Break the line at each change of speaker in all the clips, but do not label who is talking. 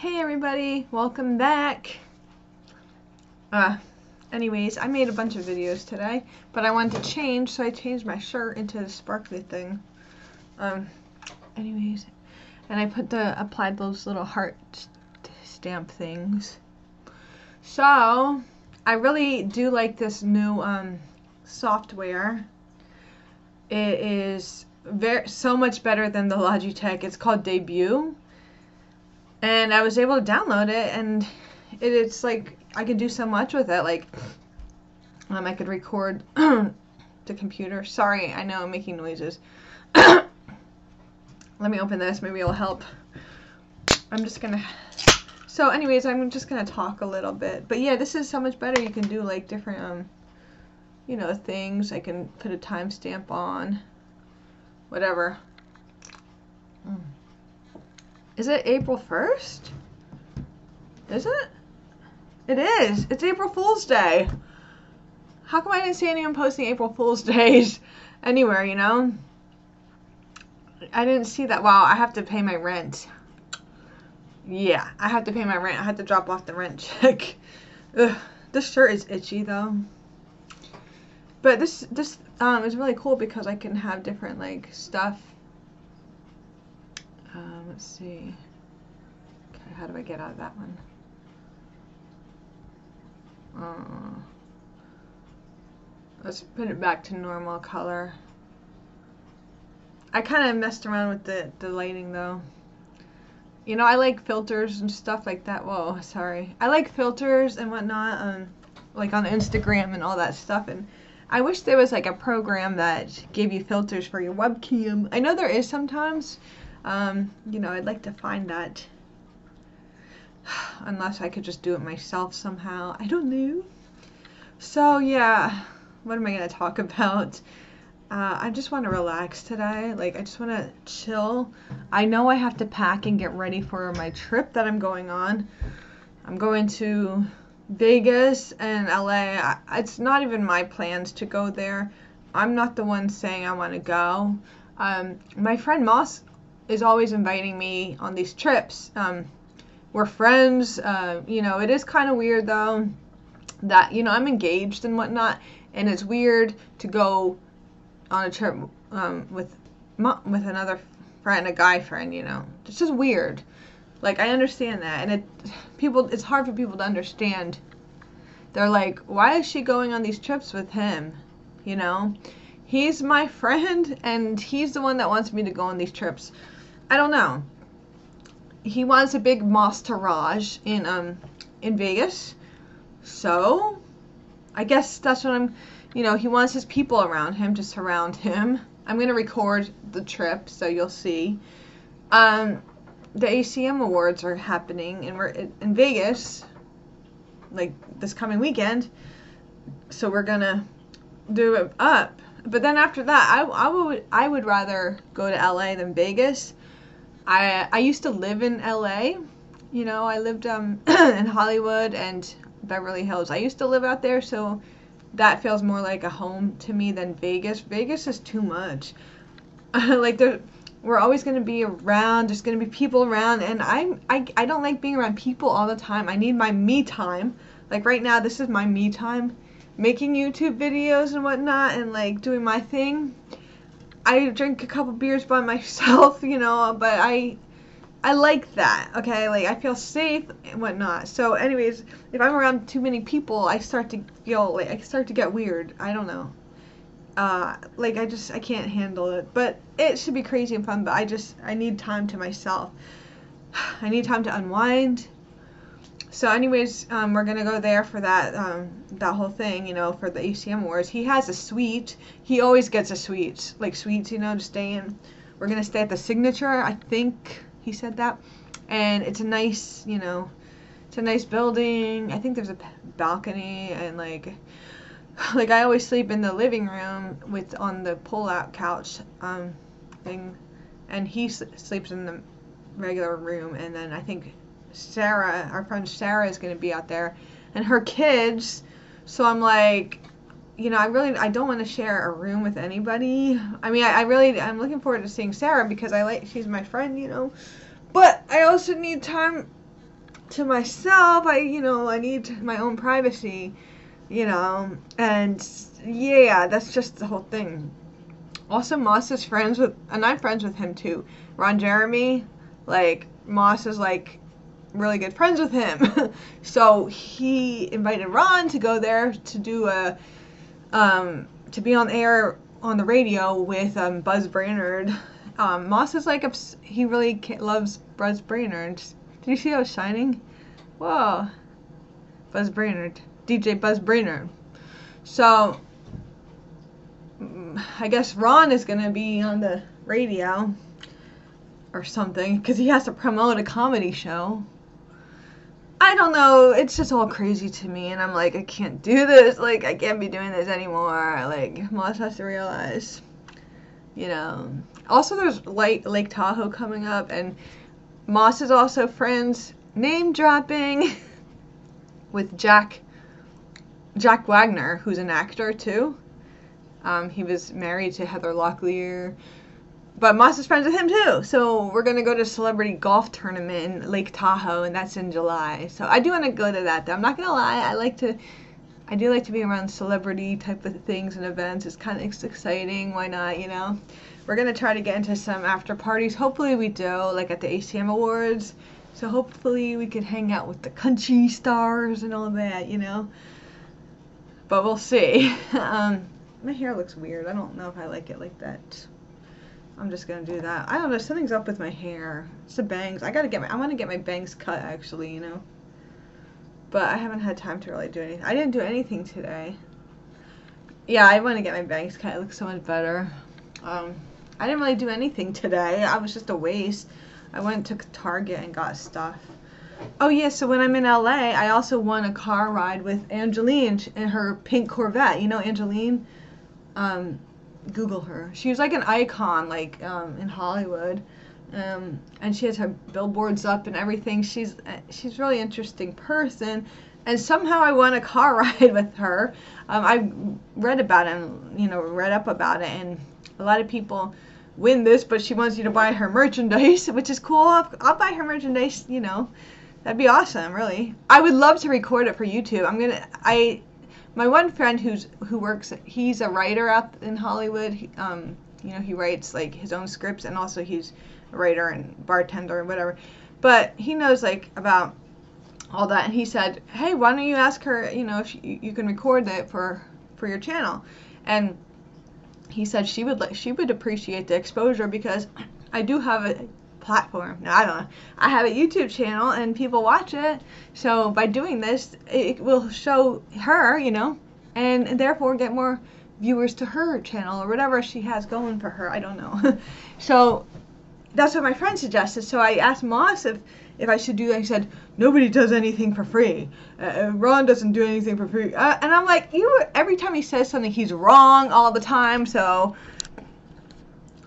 Hey everybody, welcome back. Uh, anyways, I made a bunch of videos today, but I wanted to change, so I changed my shirt into the sparkly thing. Um, anyways, and I put the, applied those little heart stamp things. So, I really do like this new, um, software. It is very, so much better than the Logitech. It's called Debut and I was able to download it, and it, it's like I could do so much with it. Like, um, I could record the computer. Sorry, I know I'm making noises. Let me open this. Maybe it'll help. I'm just gonna. So, anyways, I'm just gonna talk a little bit. But yeah, this is so much better. You can do like different, um, you know, things. I can put a timestamp on. Whatever. Mm. Is it April 1st? Is it? It is. It's April Fool's Day. How come I didn't see anyone posting April Fool's Days anywhere, you know? I didn't see that. Wow, I have to pay my rent. Yeah, I have to pay my rent. I have to drop off the rent check. Ugh, this shirt is itchy though. But this this um is really cool because I can have different like stuff um, let's see. Okay, how do I get out of that one? Uh, let's put it back to normal color. I kind of messed around with the, the lighting though. You know, I like filters and stuff like that. Whoa, sorry. I like filters and whatnot, um, like on Instagram and all that stuff. And I wish there was like a program that gave you filters for your webcam. I know there is sometimes, um, you know, I'd like to find that. Unless I could just do it myself somehow. I don't know. So, yeah. What am I going to talk about? Uh, I just want to relax today. Like, I just want to chill. I know I have to pack and get ready for my trip that I'm going on. I'm going to Vegas and LA. It's not even my plans to go there. I'm not the one saying I want to go. Um, my friend Moss is always inviting me on these trips. Um, we're friends. Uh, you know, it is kind of weird though that you know I'm engaged and whatnot, and it's weird to go on a trip um, with with another friend, a guy friend. You know, it's just weird. Like I understand that, and it people it's hard for people to understand. They're like, why is she going on these trips with him? You know, he's my friend, and he's the one that wants me to go on these trips. I don't know. He wants a big Moss in um in Vegas. So I guess that's what I'm you know, he wants his people around him to surround him. I'm gonna record the trip so you'll see. Um the ACM awards are happening and we're in Vegas like this coming weekend. So we're gonna do it up. But then after that, I, I would I would rather go to LA than Vegas I I used to live in LA. You know, I lived um, in Hollywood and Beverly Hills. I used to live out there, so that feels more like a home to me than Vegas. Vegas is too much. like there, we're always going to be around. There's going to be people around, and I, I I don't like being around people all the time. I need my me time. Like right now, this is my me time, making YouTube videos and whatnot, and like doing my thing. I drink a couple beers by myself, you know, but I I like that, okay? Like I feel safe and whatnot. So anyways, if I'm around too many people, I start to feel like I start to get weird. I don't know. Uh, like I just I can't handle it. But it should be crazy and fun, but I just I need time to myself. I need time to unwind, so anyways, um, we're gonna go there for that um, that whole thing, you know, for the ACM Awards. He has a suite. He always gets a suite, like suites, you know, to stay in. We're gonna stay at the Signature, I think he said that, and it's a nice, you know, it's a nice building. I think there's a balcony and like, like I always sleep in the living room with on the pull-out couch um, thing, and he sleeps in the regular room, and then I think Sarah, our friend Sarah, is going to be out there, and her kids. So I'm like, you know, I really I don't want to share a room with anybody. I mean, I, I really I'm looking forward to seeing Sarah because I like she's my friend, you know. But I also need time to myself. I, you know, I need my own privacy, you know, and yeah, that's just the whole thing. Also, Moss is friends with, and I'm friends with him too. Ron Jeremy, like, Moss is like really good friends with him. so he invited Ron to go there to do a, um, to be on air on the radio with um, Buzz Brainerd. Um, Moss is like, he really loves Buzz Brainerd. Did you see how shining? Whoa. Buzz Brainerd. DJ Buzz Brainerd. So, I guess Ron is going to be on the radio or something because he has to promote a comedy show. I don't know. It's just all crazy to me, and I'm like, I can't do this. Like, I can't be doing this anymore. Like, Moss has to realize, you know. Also, there's Lake Lake Tahoe coming up, and Moss is also friends name dropping with Jack Jack Wagner, who's an actor too. Um, he was married to Heather Locklear. But Moss is friends with him too. So we're gonna go to a celebrity golf tournament in Lake Tahoe, and that's in July. So I do want to go to that. Though. I'm not gonna lie, I like to. I do like to be around celebrity type of things and events. It's kind of exciting. Why not? You know. We're gonna try to get into some after parties. Hopefully we do, like at the ACM Awards. So hopefully we could hang out with the country stars and all that, you know. But we'll see. um, my hair looks weird. I don't know if I like it like that. I'm just gonna do that. I don't know. Something's up with my hair. It's the bangs. I gotta get my. I want to get my bangs cut actually. You know. But I haven't had time to really do anything. I didn't do anything today. Yeah, I want to get my bangs cut. It looks so much better. Um, I didn't really do anything today. I was just a waste. I went to Target and got stuff. Oh yeah, so when I'm in LA, I also won a car ride with Angelyne in her pink Corvette. You know Angelyne? Um, Google her. She was like an icon, like um, in Hollywood, um, and she has her billboards up and everything. She's uh, she's really interesting person, and somehow I won a car ride with her. Um, I read about it, and, you know, read up about it, and a lot of people win this, but she wants you to buy her merchandise, which is cool. I'll, I'll buy her merchandise, you know. That'd be awesome, really. I would love to record it for YouTube. I'm gonna. I, my one friend who's who works. He's a writer out in Hollywood. He, um, you know, he writes like his own scripts, and also he's a writer and bartender and whatever. But he knows like about all that, and he said, "Hey, why don't you ask her? You know, if you, you can record it for for your channel?" And he said she would like she would appreciate the exposure because I do have a platform. No, I don't know. I have a YouTube channel and people watch it. So by doing this, it will show her, you know, and, therefore get more viewers to her channel or whatever she has going for her. I don't know. so that's what my friend suggested. So I asked Moss if if I should do that. He said nobody does anything for free. Uh, uh, Ron doesn't do anything for free. Uh, and I'm like, you. Every time he says something, he's wrong all the time. So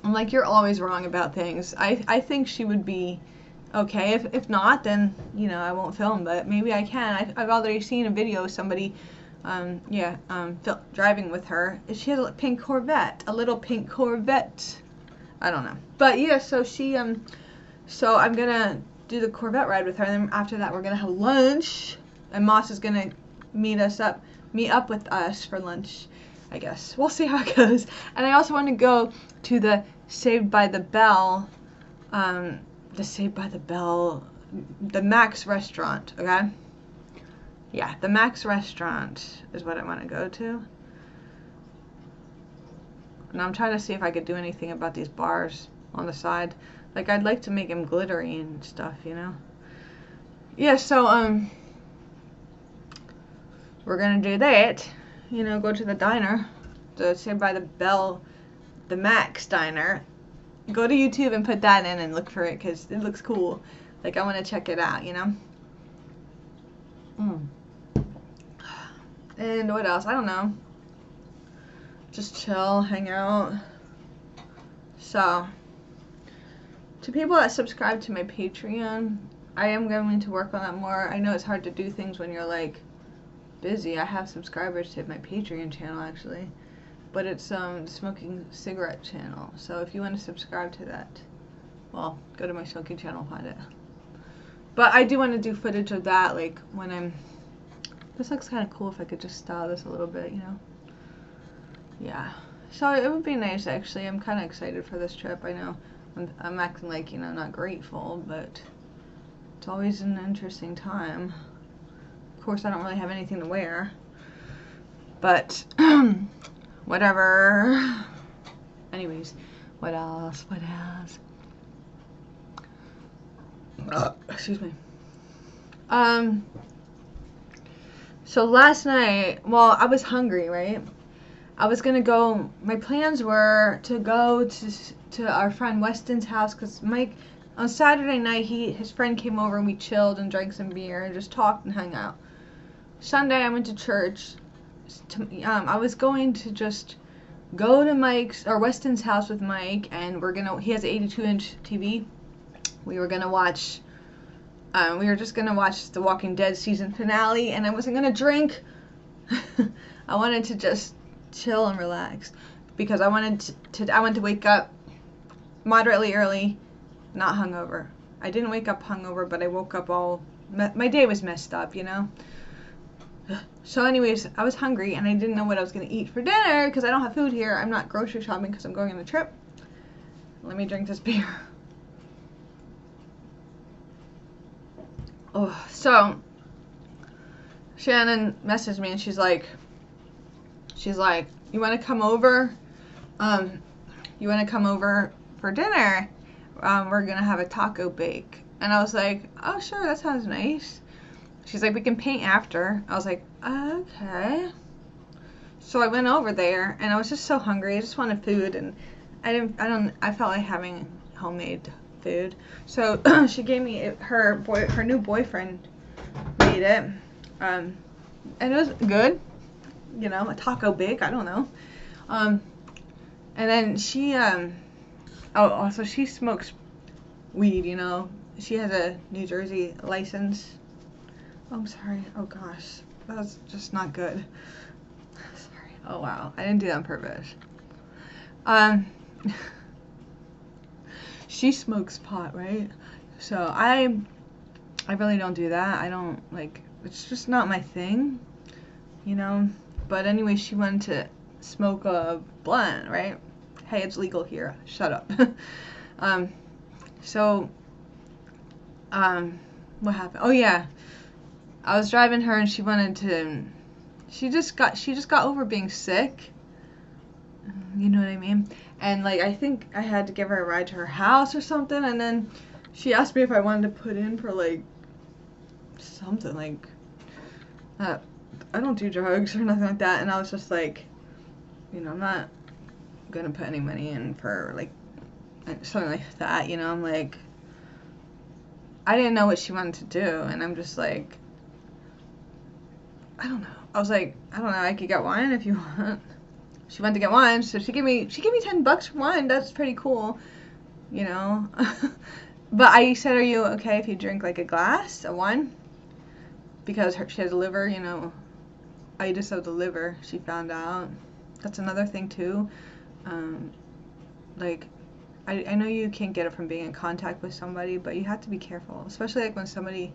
I'm like, you're always wrong about things. I I think she would be okay. If if not, then you know I won't film. But maybe I can. I've, I've already seen a video of somebody. Um, yeah, um, driving with her. She has a pink Corvette, a little pink Corvette. I don't know, but yeah. So she um, so I'm gonna do the Corvette ride with her. And then after that, we're gonna have lunch, and Moss is gonna meet us up, meet up with us for lunch. I guess we'll see how it goes. And I also want to go to the Saved by the Bell, um, the Saved by the Bell, the Max restaurant. Okay. Yeah, the Max restaurant is what I want to go to. And I'm trying to see if I could do anything about these bars on the side. Like I'd like to make them glittery and stuff, you know. Yeah, so um we're gonna do that. You know, go to the diner, the Saved by the Bell, the Max Diner. Go to YouTube and put that in and look for it because it looks cool. Like I want to check it out, you know. Mm. And what else? I don't know. Just chill, hang out. So to people that subscribe to my Patreon, I am going to work on that more. I know it's hard to do things when you're like busy. I have subscribers to my Patreon channel actually, but it's um smoking cigarette channel. So if you want to subscribe to that, well, go to my smoking channel, find it. But I do want to do footage of that, like when I'm. This looks kind of cool if I could just style this a little bit, you know. Yeah. So it would be nice actually. I'm kind of excited for this trip. I know I'm, I'm acting like you know not grateful, but it's always an interesting time. Of course, I don't really have anything to wear, but whatever. Anyways, what else? What else? Uh, excuse me. Um. So last night, well, I was hungry, right? I was gonna go. My plans were to go to to our friend Weston's house because Mike on Saturday night he his friend came over and we chilled and drank some beer and just talked and hung out. Sunday I went to church. To, um, I was going to just go to Mike's or Weston's house with Mike and we're gonna. He has an 82 inch TV. We were gonna watch. Um, we were just gonna watch the Walking Dead season finale and I wasn't gonna drink. I wanted to just chill and relax because I wanted to, to I wanted to wake up moderately early, not hungover. I didn't wake up hungover, but I woke up all my day was messed up, you know. So, anyways, I was hungry and I didn't know what I was gonna eat for dinner because I don't have food here. I'm not grocery shopping because I'm going on a trip. Let me drink this beer. Oh, so Shannon messaged me and she's like, she's like, you want to come over? Um, you want to come over for dinner? Um, we're gonna have a taco bake. And I was like, oh sure, that sounds nice. She's like, we can paint after. I was like, okay. So I went over there, and I was just so hungry. I just wanted food, and I didn't. I don't. I felt like having homemade food. So she gave me her boy, her new boyfriend made it, um, and it was good you know, a taco big, I don't know. Um, and then she, um, oh, also she smokes weed, you know. She has a New Jersey license. I'm sorry. Oh gosh, that was just not good. Sorry. Oh wow, I didn't do that on purpose. Um, she smokes pot, right? So I, I really don't do that. I don't like. It's just not my thing, you know. But anyway, she wanted to smoke a blunt, right? Hey, it's legal here. Shut up. um, so, um, what happened? Oh yeah, I was driving her and she wanted to. She just got she just got over being sick. You know what I mean? And like I think I had to give her a ride to her house or something, and then she asked me if I wanted to put in for like something like uh, I don't do drugs or nothing like that. And I was just like, you know, I'm not gonna put any money in for like something like that. You know, I'm like, I didn't know what she wanted to do, and I'm just like, I don't know. I was like, I don't know. I could get wine if you want. She went to get wine, so she gave me she gave me ten bucks for wine. That's pretty cool, you know. but I said, are you okay if you drink like a glass of wine? Because her, she has a liver, you know, I just of the liver, she found out. That's another thing too. Um, like, I, I know you can't get it from being in contact with somebody, but you have to be careful, especially like when somebody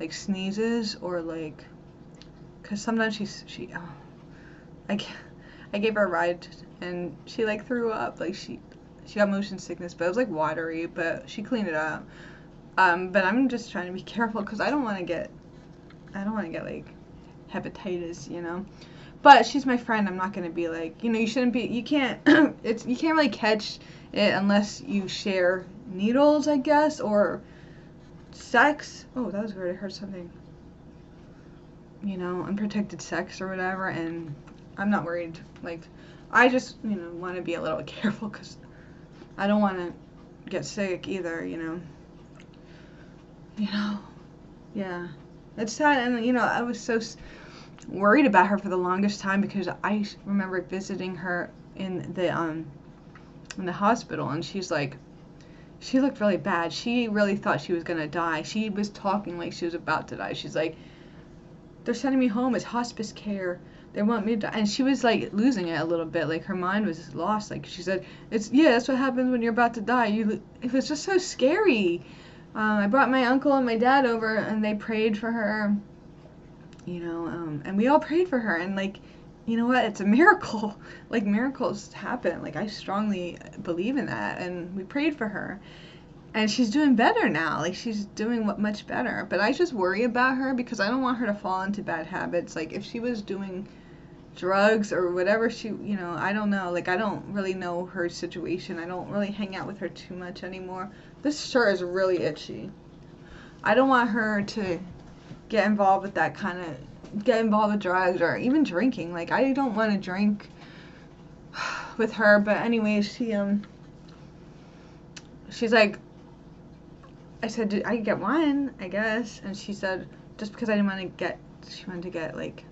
like sneezes or like, cause sometimes she's she, oh, I, I gave her a ride and she like threw up, like she she got motion sickness, but it was like watery, but she cleaned it up. Um, but I'm just trying to be careful because I don't want to get, I don't want to get like hepatitis, you know. But she's my friend. I'm not gonna be like, you know, you shouldn't be. You can't. it's you can't really catch it unless you share needles, I guess, or sex. Oh, that was weird. I heard something. You know, unprotected sex or whatever, and I'm not worried. Like, I just, you know, want to be a little careful because I don't want to get sick either. You know. You know. Yeah. It's sad, and you know, I was so worried about her for the longest time because I remember visiting her in the um in the hospital and she's like she looked really bad. She really thought she was gonna die. She was talking like she was about to die. She's like, they're sending me home. It's hospice care. They want me to, and she was like losing it a little bit. Like her mind was lost. Like she said, it's yeah, that's what happens when you're about to die. You, it was just so scary. Um, I brought my uncle and my dad over, and they prayed for her. You know, um, and we all prayed for her, and like, you know what? It's a miracle. Like miracles happen. Like I strongly believe in that, and we prayed for her, and she's doing better now. Like she's doing much better. But I just worry about her because I don't want her to fall into bad habits. Like if she was doing drugs or whatever she you know i don't know like i don't really know her situation i don't really hang out with her too much anymore this shirt is really itchy i don't want her to get involved with that kind of get involved with drugs or even drinking like i don't want to drink with her but anyways she um she's like i said i could get wine i guess and she said just because i didn't want to get she wanted to get like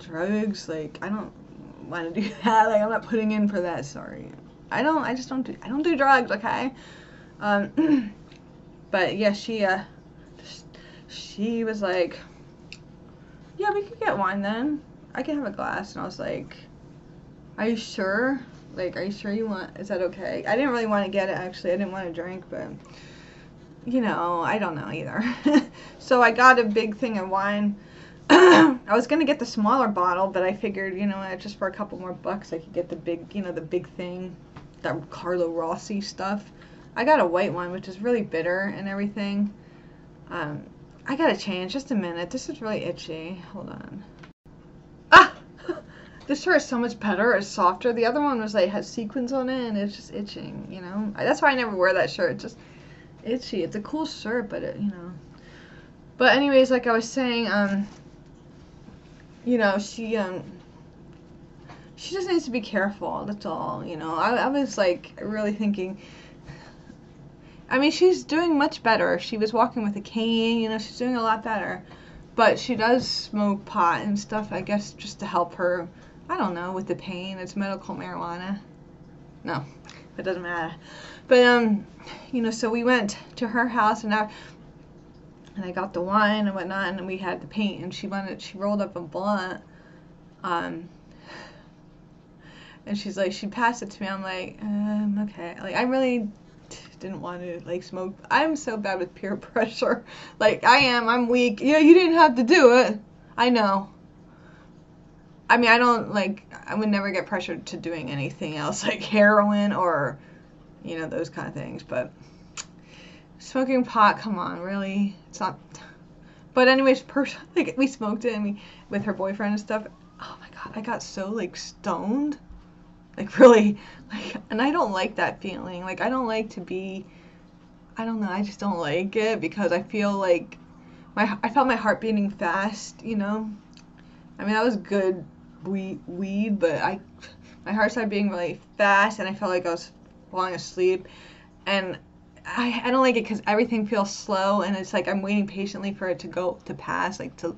drugs. Like I don't want to do that. Like I'm not putting in for that. Sorry. I don't. I just don't do. I don't do drugs. Okay. Um. but yeah, she uh, she was like, yeah, we could get wine then. I can have a glass. And I was like, are you sure? Like, are you sure you want? Is that okay? I didn't really want to get it actually. I didn't want to drink, but you know, I don't know either. so I got a big thing of wine I was gonna get the smaller bottle, but I figured, you know, just for a couple more bucks, I could get the big, you know, the big thing, that Carlo Rossi stuff. I got a white one, which is really bitter and everything. Um, I gotta change. Just a minute. This is really itchy. Hold on. Ah! this shirt is so much better. It's softer. The other one was like has sequins on it, and it's just itching. You know. That's why I never wear that shirt. Just itchy. It's a cool shirt, but it, you know. But anyways, like I was saying, um, you know, she um she just needs to be careful. That's all. You know, I, I was like really thinking. I mean, she's doing much better. She was walking with a cane. You know, she's doing a lot better. But she does smoke pot and stuff. I guess just to help her. I don't know with the pain. It's medical marijuana. No, it doesn't matter. But um, you know, so we went to her house and I and I got the wine and whatnot, and we had the paint, and she wanted, she rolled up a blunt, um, and she's like, she passed it to me. I'm like, um, okay, like I really didn't want to like smoke. I'm so bad with peer pressure. Like I am, I'm weak. Yeah, you didn't have to do it. I know. I mean, I don't like. I would never get pressured to doing anything else like heroin or, you know, those kind of things. But smoking pot, come on, really? It's not. But anyways, person like we smoked it and we with her boyfriend and stuff. Oh my god, I got so like stoned, like really, like, and I don't like that feeling. Like I don't like to be. I don't know. I just don't like it because I feel like my I felt my heart beating fast. You know, I mean that was good weed, weed, but I my heart started beating really fast and I felt like I was falling asleep, and I, I don't like it because everything feels slow and it's like I'm waiting patiently for it to go to pass like to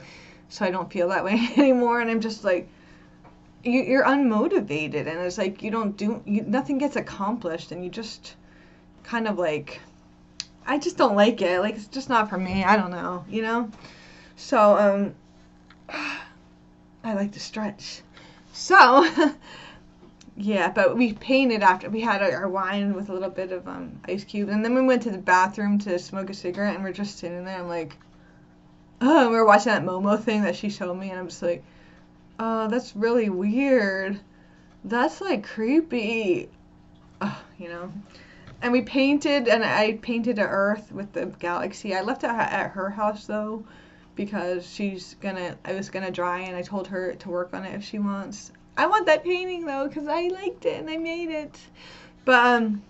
so I don't feel that way anymore. And I'm just like you, you're unmotivated and it's like you don't do you, nothing gets accomplished and you just kind of like I just don't like it. Like it's just not for me. I don't know you know? So um I like to stretch so Yeah, but we painted after we had our wine with a little bit of um, ice cube, and then we went to the bathroom to smoke a cigarette, and we're just sitting there. I'm like, oh, we were watching that Momo thing that she showed me, and I'm just like, oh, that's really weird. That's like creepy. Oh, you know. And we painted, and I painted the Earth with the galaxy. I left it at her house though, because she's gonna. I was gonna dry, and I told her to work on it if she wants. I want that painting though because I liked it and I made it. But um,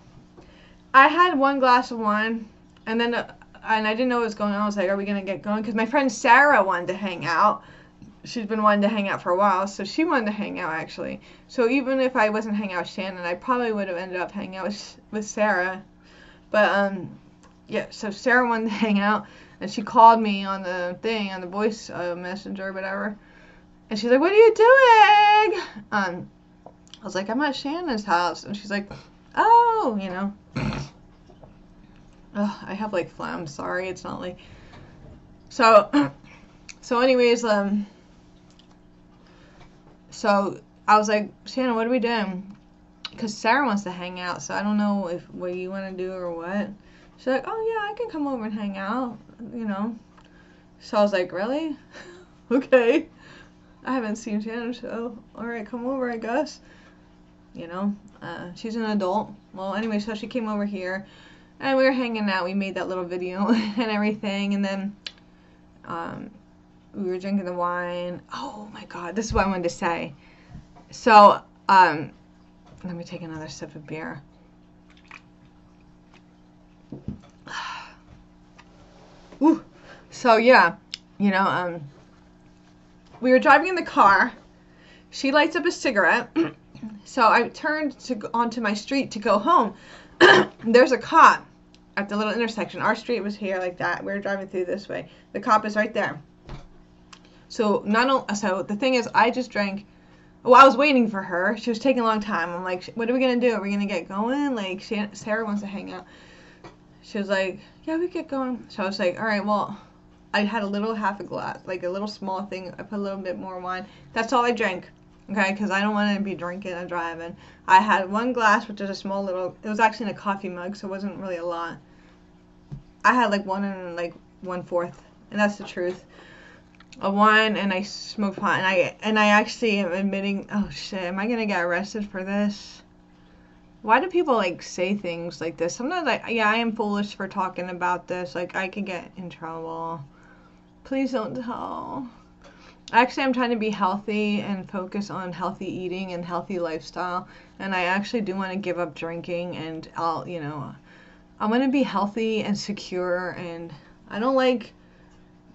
I had one glass of wine and then uh, and I didn't know what was going on. I was like, are we gonna get going? Because my friend Sarah wanted to hang out. She's been wanting to hang out for a while, so she wanted to hang out actually. So even if I wasn't hanging out with Shannon, I probably would have ended up hanging out with with Sarah. But um, yeah. So Sarah wanted to hang out, and she called me on the thing on the voice uh, messenger whatever and she's like, "What are you doing?" Um, I was like, "I'm at Shannon's house," and she's like, "Oh, you know." Ugh, I have like phlegm. Sorry, it's not like. So, so anyways, um. So I was like, Shannon, what are we doing? Because Sarah wants to hang out, so I don't know if what you want to do or what. She's like, oh yeah, I can come over and hang out, you know. So I was like, really? okay. I haven't seen Shannon, so alright, come over, I guess. You know, uh, she's an adult. Well, anyway, so she came over here, and we were hanging out. We made that little video and everything, and then um, we were drinking the wine. Oh my god, this is what I wanted to say. So, um, let me take another sip of beer. Ooh. So yeah, you know, um, we were driving in the car. She lights up a cigarette. so I turned to onto my street to go home. There's a cop at the little intersection. Our street was here like that. We were driving through this way. The cop is right there. So not so the thing is, I just drank. Well, I was waiting for her. She was taking a long time. I'm like, what are we gonna do? Are we gonna get going? Like, Sarah wants to hang out. She was like, yeah, we get going. So I was like, all right, well, I had a little half a glass, like a little small thing. I put a little bit more wine. That's all I drank. Okay, because I don't want to be drinking and driving. I had one glass, which is a small little. It was actually in a coffee mug, so it wasn't really a lot. I had like one and like one fourth, and that's the truth. A wine, and I smoked pot, and I and I actually am admitting. Oh shit! Am I gonna get arrested for this? Why do people like say things like this? Sometimes I yeah, I am foolish for talking about this. Like, I could get in trouble. Please don't tell. Actually, I'm trying to be healthy and focus on healthy eating and healthy lifestyle. And I actually do want to give up drinking and I'll, you know, I want to be healthy and secure. And I don't like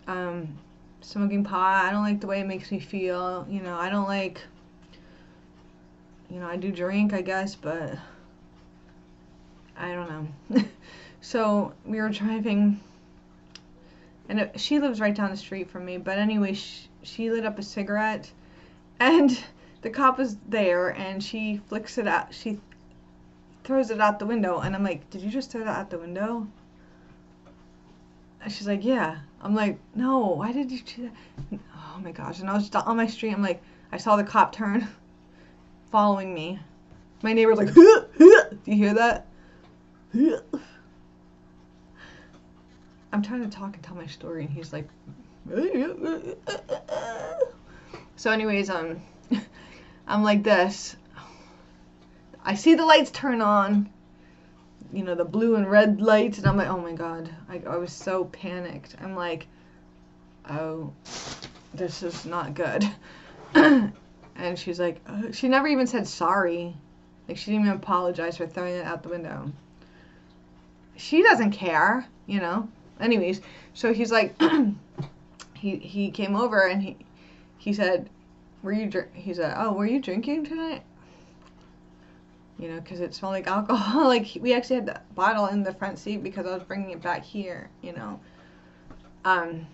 um, smoking pot. I don't like the way it makes me feel. You know, I don't like, you know, I do drink, I guess, but I don't know. so we were driving and it, she lives right down the street from me. But anyway, she, she lit up a cigarette, and the cop was there, and she flicks it out. She throws it out the window, and I'm like, "Did you just throw that out the window?" And she's like, "Yeah." I'm like, "No, why did you do that?" Oh my gosh! And I was on my street. I'm like, I saw the cop turn, following me. My neighbor's like, "Do you hear that?" I'm trying to talk and tell my story, and he's like, so anyways, um, I'm like this. I see the lights turn on, you know, the blue and red lights, and I'm like, oh my god, I, I was so panicked. I'm like, oh, this is not good. and she's like, uh, she never even said sorry. Like, she didn't even apologize for throwing it out the window. She doesn't care, you know anyways, so he's like, he he came over and he he said, "Were you drink?" He said, "Oh, were you drinking tonight?" You know, because it smelled like alcohol. like we actually had the bottle in the front seat because I was bringing it back here. You know, um,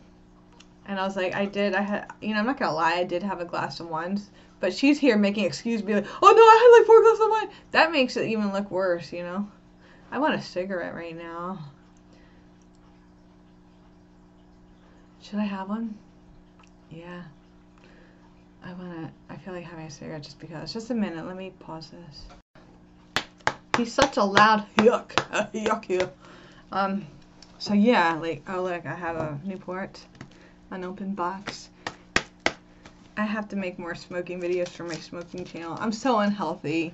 and I was like, I did. I had, you know, I'm not gonna lie, I did have a glass of wine. But she's here making excuse, be like, oh no, I had like four glasses of wine. That makes it even look worse, you know. I want a cigarette right now. Should I have one? Yeah. I wanna, I feel like having a cigarette just because. Just a minute, let me pause this. He's such a loud yuck, yuck you. Um, so yeah, like, oh look, I have a Newport, an open box. I have to make more smoking videos for my smoking channel. I'm so unhealthy.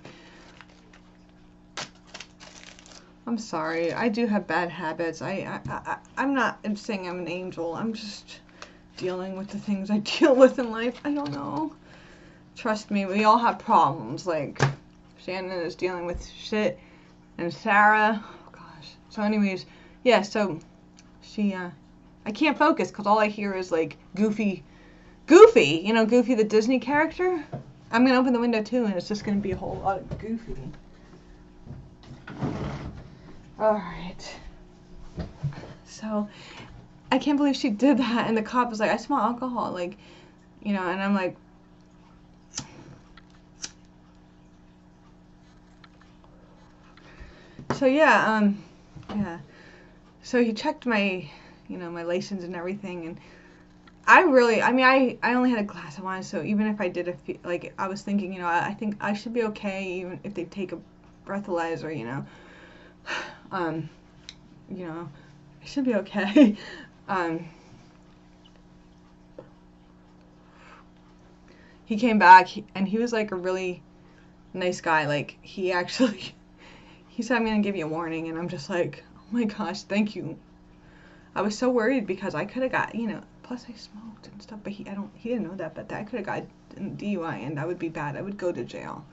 I'm sorry. I do have bad habits. I, I, I, I'm not saying I'm an angel. I'm just dealing with the things I deal with in life. I don't know. Trust me, we all have problems. Like, Shannon is dealing with shit. And Sarah, oh gosh. So anyways, yeah, so she, uh, I can't focus because all I hear is like Goofy, Goofy, you know, Goofy the Disney character. I'm to open the window too and it's just to be a whole lot of Goofy. All right. So I can't believe she did that. And the cop was like, I smell alcohol. Like, you know, and I'm like, so yeah, um, yeah. So he checked my, you know, my license and everything. And I really, I mean, I, I only had a glass of wine. So even if I did a, few, like, I was thinking, you know, I, I think I should be okay even if they take a breathalyzer, you know. Um, you know, I should be okay. um, he came back and he was like a really nice guy. Like he actually, he said, "I'm gonna give you a warning," and I'm just like, "Oh my gosh, thank you." I was so worried because I could have got, you know, plus I smoked and stuff, but he, I don't, he didn't know that, but I could have got DUI and that would be bad. I would go to jail.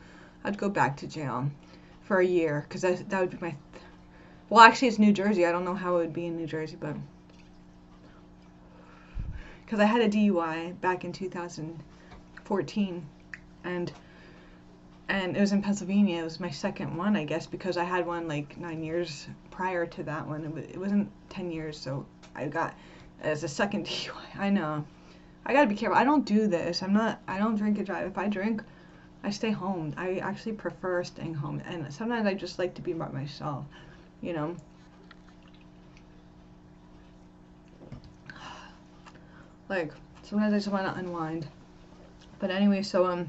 I'd go back to jail for a year because that, that would be my, well, actually it's New Jersey. I don't know how it would be in New Jersey, but because I had a DUI back in 2014 and and it was in Pennsylvania. It was my second one, I guess, because I had one like nine years prior to that one. It, was, it wasn't 10 years, so I got as a second DUI. I know. I gotta be careful. I don't do this. I'm not, I don't drink and drive. If I drink, I stay home. I actually prefer staying home. And sometimes I just like to be by myself, you know. Like, sometimes I just want to unwind. But anyway, so, um,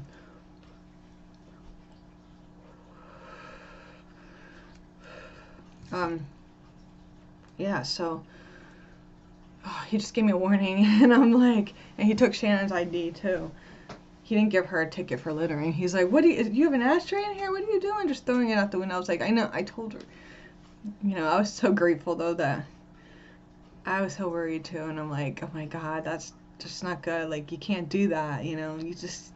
um, yeah, so oh, he just gave me a warning, and I'm like, and he took Shannon's ID too. He didn't give her a ticket for littering. He's like, "What do you? Do you have an ashtray in here? What are you doing? Just throwing it out the window." I was like, "I know. I told her." You know, I was so grateful though that I was so worried too, and I'm like, "Oh my God, that's just not good. Like, you can't do that. You know, you just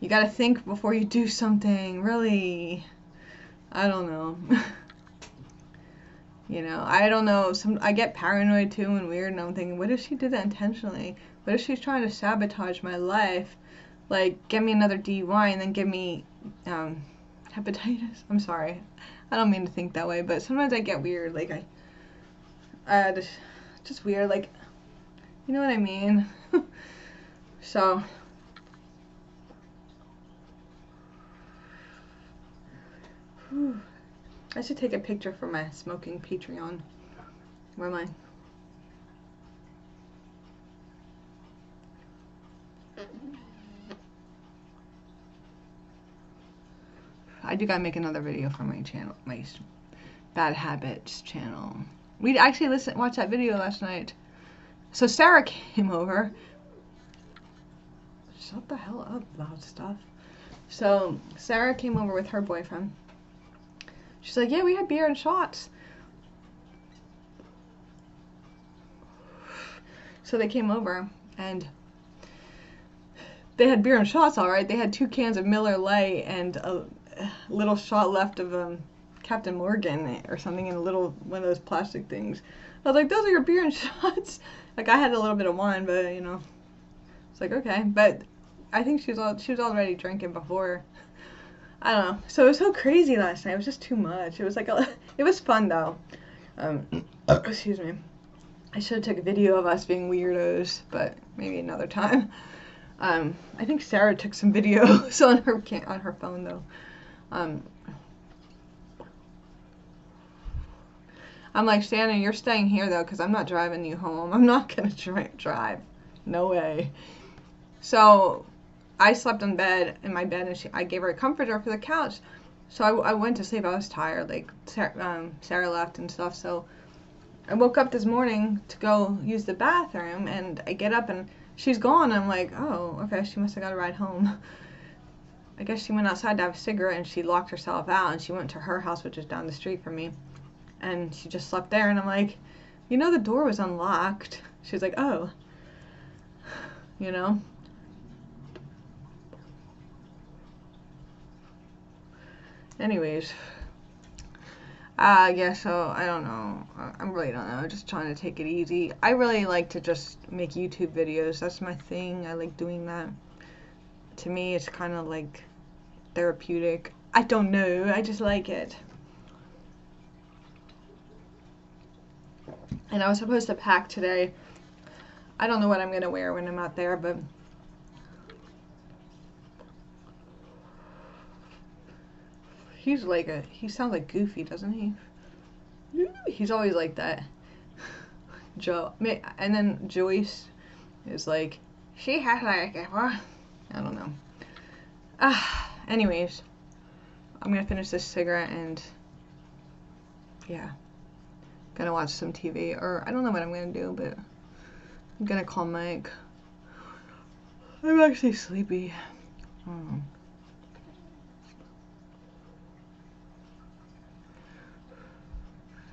you got to think before you do something. Really, I don't know." You know, I don't know. Some I get paranoid too and weird, and I'm thinking, what if she did that intentionally? What if she's trying to sabotage my life? Like, get me another DUI and then give me um, hepatitis. I'm sorry, I don't mean to think that way, but sometimes I get weird. Like I, uh, just, just weird. Like, you know what I mean? so. Whew. I should take a picture for my smoking Patreon. Where am I? I do gotta make another video for my channel, my bad habits channel. We actually listen, watched that video last night. So Sarah came over. Shut the hell up, loud stuff. So Sarah came over with her boyfriend She's like, yeah, we had beer and shots. So they came over and they had beer and shots, all right. They had two cans of Miller Lite and a little shot left of um, Captain Morgan or something in a little one of those plastic things. I was like, those are your beer and shots. Like I had a little bit of wine, but you know, it's like okay. But I think she was all she was already drinking before I don't know. So it was so crazy last night. It was just too much. It was like a, it was fun though. Um, excuse me. I should have took a video of us being weirdos, but maybe another time. Um, I think Sarah took some videos on her on her phone though. Um, I'm like Shannon, you're staying here though, because I'm not driving you home. I'm not gonna drive. No way. So I slept in bed in my bed and she, I gave her a comforter for the couch. So I, I went to sleep. I was tired. Like Sarah, um, Sarah left and stuff. So I woke up this morning to go use the bathroom and I get up and she's gone. I'm like, oh, okay. She must have got a ride home. I guess she went outside to have a cigarette and she locked herself out and she went to her house, which is down the street from me. And she just slept there. And I'm like, you know, the door was unlocked. She's like, oh, you know. anyways uh yeah so i don't know i really don't know just trying to take it easy i really like to just make youtube videos that's my thing i like doing that to me it's kind of like therapeutic i don't know i just like it and i was supposed to pack today i don't know what i'm gonna wear when i'm out there but He's like a, he sounds like Goofy, doesn't he? He's always like that. Joe, and then Joyce is like, she has like, I don't know. Ah, anyways, I'm gonna finish this cigarette and, yeah. gonna watch some TV, or I don't know what I'm gonna do, but I'm gonna call Mike. I'm actually sleepy.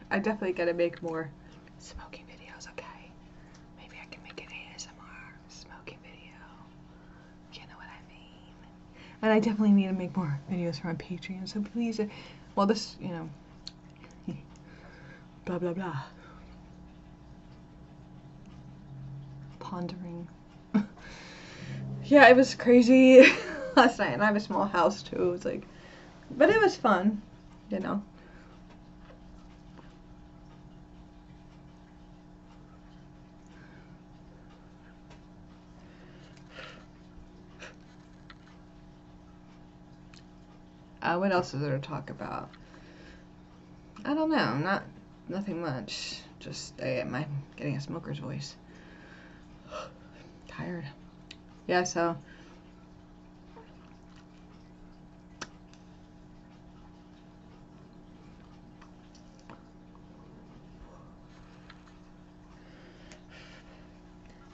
I definitely gotta make more smoking videos, okay? Maybe I can make an ASMR smoking video. You know what I mean? And I definitely need to make more videos for my Patreon, so please, uh, well, this, you know, blah blah blah. Pondering. yeah, it was crazy last night, and I have a small house too. It was like, but it was fun, you know. Uh, what else is there to talk about? I don't know. Not nothing much. Just I am getting a smoker's voice. Tired. Yeah. So.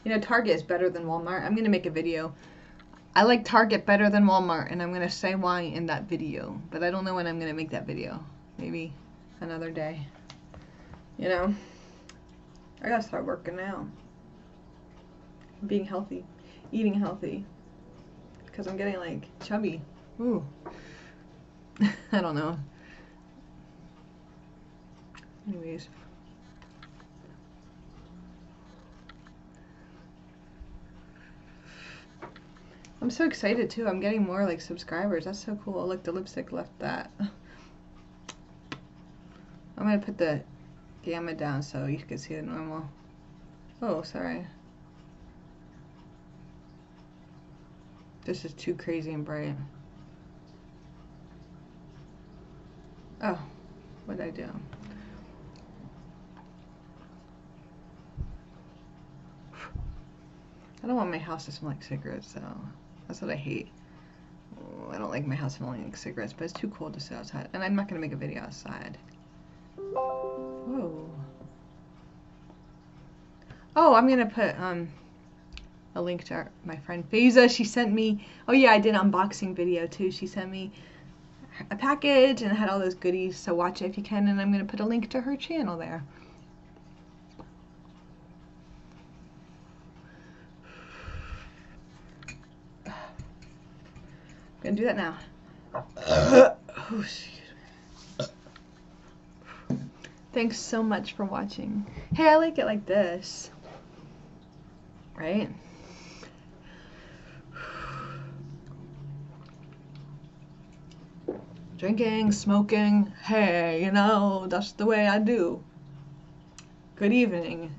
You know, Target is better than Walmart. I'm going to make a video I like Target better than Walmart, and I'm going to say why in that video. But I don't know when I'm going to make that video. Maybe another day. You know? I got to start working now. Being healthy. Eating healthy. Because I'm getting, like, chubby. Ooh. I don't know. Anyways. I'm so excited too. I'm getting more like subscribers. That's so cool. Look, the lipstick left that. I'm gonna put the gamma down so you can see the normal. Oh, sorry. This is too crazy and bright. Oh, what did I do? I don't want my house to smell like cigarettes, so that's what I hate. I don't like my house smelling like cigarettes, but it's too cold to sit outside. And I'm not going to make a video outside. Whoa. Oh, I'm going to put um, a link to our, my friend Faiza. She sent me, oh yeah, I did unboxing video too. She sent me a package and had all those goodies, so watch it if you can. And I'm going to put a link to her channel there. Do that now. Uh, oh, Thanks so much for watching. Hey, I like it like this. Right? Drinking, smoking, hey, you know, that's the way I do. Good evening.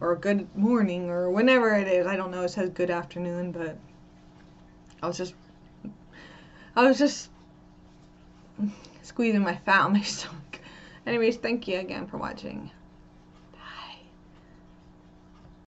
Or good morning, or whenever it is. I don't know, it says good afternoon, but I was just I was just squeezing my fat on my stomach. Anyways, thank you again for watching.